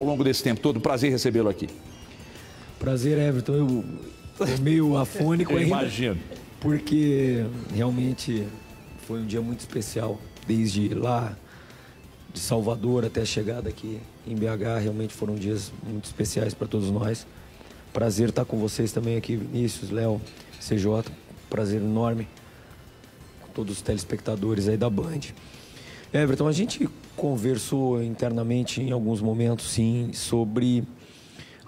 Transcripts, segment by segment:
ao longo desse tempo todo. Prazer recebê-lo aqui. Prazer, Everton. Eu tô meio afônico ainda. imagino. Porque realmente foi um dia muito especial. Desde lá de Salvador até a chegada aqui em BH, realmente foram dias muito especiais para todos nós. Prazer estar com vocês também aqui, Vinícius, Léo, CJ. Prazer enorme com todos os telespectadores aí da Band. Everton, a gente conversou internamente em alguns momentos, sim, sobre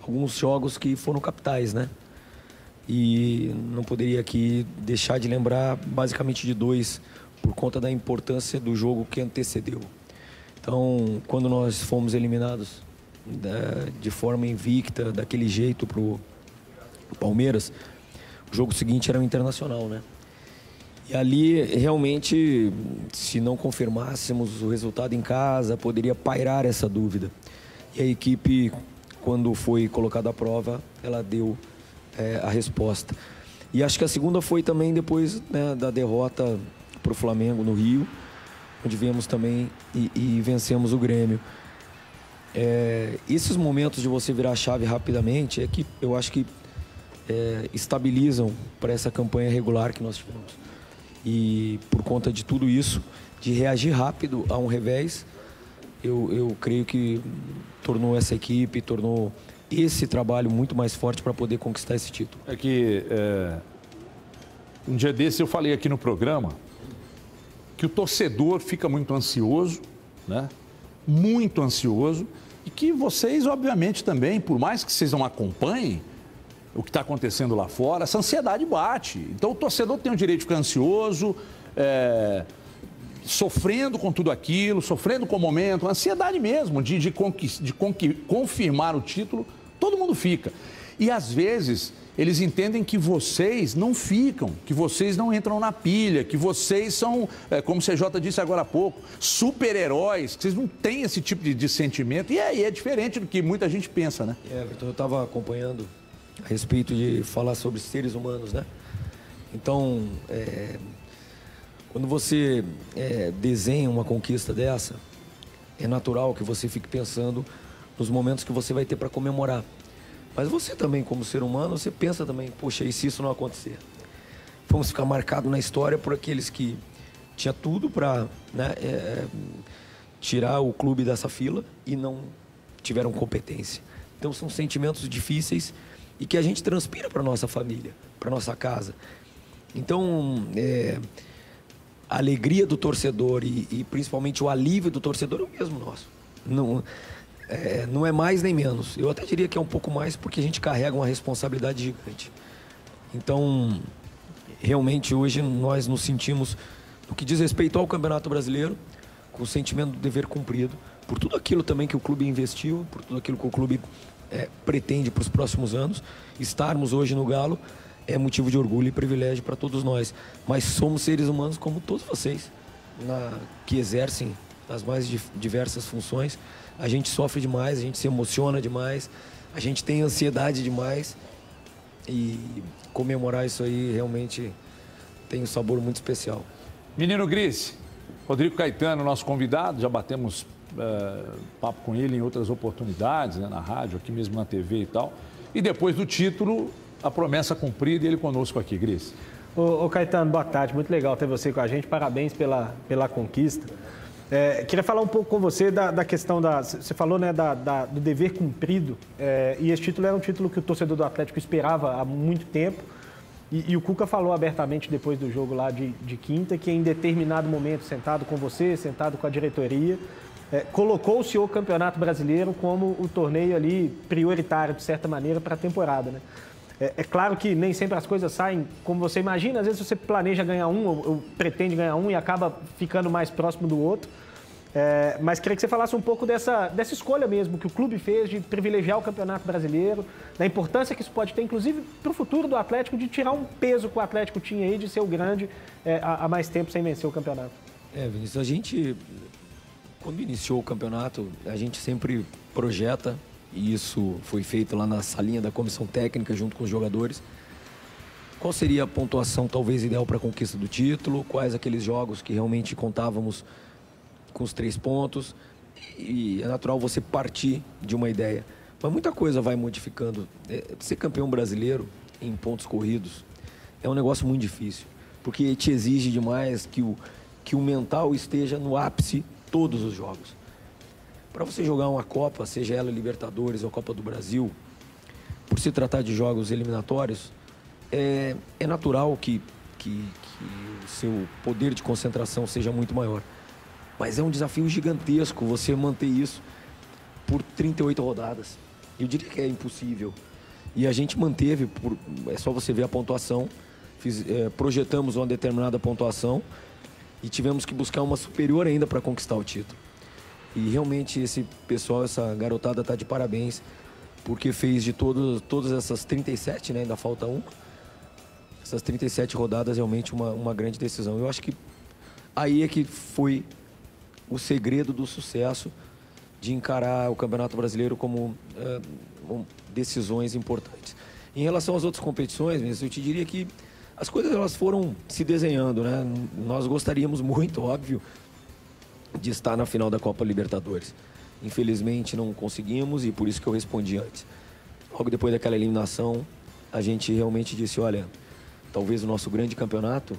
alguns jogos que foram capitais, né? E não poderia aqui deixar de lembrar basicamente de dois, por conta da importância do jogo que antecedeu. Então, quando nós fomos eliminados da- de forma invicta, daquele jeito para o Palmeiras, o jogo seguinte era o Internacional, né? E ali, realmente, se não confirmássemos o resultado em casa, poderia pairar essa dúvida. E a equipe, quando foi colocada à prova, ela deu eh, a resposta. E acho que a segunda foi também depois né, da derrota para o Flamengo no Rio, onde viemos também e, e vencemos o Grêmio. É, esses momentos de você virar a chave rapidamente é que eu acho que é, estabilizam para essa campanha regular que nós tivemos. E por conta de tudo isso, de reagir rápido a um revés, eu, eu creio que tornou essa equipe, tornou esse trabalho muito mais forte para poder conquistar esse título. É que é, um dia desse eu falei aqui no programa que o torcedor fica muito ansioso, né? Muito ansioso. E que vocês, obviamente, também, por mais que vocês não acompanhem o que está acontecendo lá fora, essa ansiedade bate. Então o torcedor tem o direito de ficar ansioso, é, sofrendo com tudo aquilo, sofrendo com o momento, ansiedade mesmo de, de, de confirmar o título, todo mundo fica. E às vezes eles entendem que vocês não ficam, que vocês não entram na pilha, que vocês são, é, como o CJ disse agora há pouco, super-heróis, que vocês não têm esse tipo de, de sentimento. E aí é diferente do que muita gente pensa, né? Everton, eu estava acompanhando a respeito de falar sobre seres humanos, né? Então, é, quando você é, desenha uma conquista dessa, é natural que você fique pensando nos momentos que você vai ter para comemorar. Mas você também, como ser humano, você pensa também, poxa, e se isso não acontecer? Vamos ficar marcados na história por aqueles que tinha tudo para né, é, tirar o clube dessa fila e não tiveram competência. Então são sentimentos difíceis e que a gente transpira para nossa família, para nossa casa. Então é, a alegria do torcedor e, e principalmente o alívio do torcedor é o mesmo nosso. Não é, não é mais nem menos. Eu até diria que é um pouco mais porque a gente carrega uma responsabilidade gigante. Então realmente hoje nós nos sentimos, no que diz respeito ao Campeonato Brasileiro, com o sentimento do dever cumprido, por tudo aquilo também que o clube investiu, por tudo aquilo que o clube eh, pretende para os próximos anos. Estarmos hoje no Galo é motivo de orgulho e privilégio para todos nós. Mas somos seres humanos como todos vocês, na- que exercem as mais diversas funções. A gente sofre demais, a gente se emociona demais, a gente tem ansiedade demais. E comemorar isso aí realmente tem um sabor muito especial. Menino Gris, Rodrigo Caetano, nosso convidado, já batemos eh, papo com ele em outras oportunidades, né, na rádio, aqui mesmo na TV e tal. E depois do título, a promessa cumprida e ele conosco aqui, Gris. Ô, ô, Caetano, boa tarde. Muito legal ter você com a gente. Parabéns pela, pela conquista. É, queria falar um pouco com você da, da questão da. Você falou né, da, da- do dever cumprido. é, e esse título era um título que o torcedor do Atlético esperava há muito tempo. E, e o Cuca falou abertamente depois do jogo lá de, de quinta que em determinado momento, sentado com você, sentado com a diretoria, é, colocou o Campeonato Brasileiro como o torneio ali prioritário, de certa maneira, para a temporada. Né? É, é claro que nem sempre as coisas saem como você imagina. Às vezes você planeja ganhar um ou, ou pretende ganhar um e acaba ficando mais próximo do outro. É, mas queria que você falasse um pouco dessa, dessa escolha mesmo que o clube fez de privilegiar o Campeonato Brasileiro, da importância que isso pode ter, inclusive, para o futuro do Atlético, de tirar um peso que o Atlético tinha aí de ser o grande é, há, há mais tempo sem vencer o campeonato. É, Vinícius, a gente, quando iniciou o campeonato, a gente sempre projeta, e isso foi feito lá na salinha da comissão técnica junto com os jogadores, qual seria a pontuação talvez ideal para a conquista do título, quais aqueles jogos que realmente contávamos com os três pontos. e é natural você partir de uma ideia. Mas muita coisa vai modificando. É, ser campeão brasileiro em pontos corridos é um negócio muito difícil, porque te exige demais que o, que o mental esteja no ápice todos os jogos. Para você jogar uma Copa, seja ela Libertadores ou Copa do Brasil, por se tratar de jogos eliminatórios, é, é natural que, que, que o seu poder de concentração seja muito maior. Mas é um desafio gigantesco você manter isso por 38 rodadas. Eu diria que é impossível. E a gente manteve, por, é só você ver a pontuação, fiz, é, projetamos uma determinada pontuação e tivemos que buscar uma superior ainda para conquistar o título. E realmente esse pessoal, essa garotada está de parabéns, porque fez de todos, todas essas 37, né, ainda falta uma, essas 37 rodadas realmente uma, uma grande decisão. Eu acho que aí é que foi o segredo do sucesso de encarar o Campeonato Brasileiro como é, decisões importantes. Em relação às outras competições, eu te diria que as coisas elas foram se desenhando, né? Nós gostaríamos muito, óbvio, de estar na final da Copa Libertadores. Infelizmente não conseguimos e por isso que eu respondi antes. Logo depois daquela eliminação, a gente realmente disse, olha, talvez o nosso grande campeonato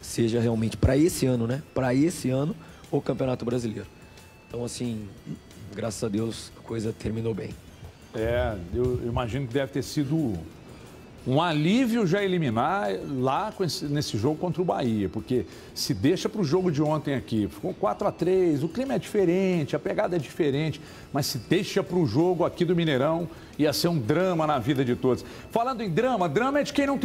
seja realmente para esse ano, né? Para esse ano o Campeonato Brasileiro. Então, assim, graças a Deus a coisa terminou bem. É, eu imagino que deve ter sido um alívio já eliminar lá esse, nesse jogo contra o Bahia, porque se deixa para o jogo de ontem aqui, ficou 4 a 3 o clima é diferente, a pegada é diferente, mas se deixa para o jogo aqui do Mineirão, ia ser um drama na vida de todos. Falando em drama, drama é de quem não tem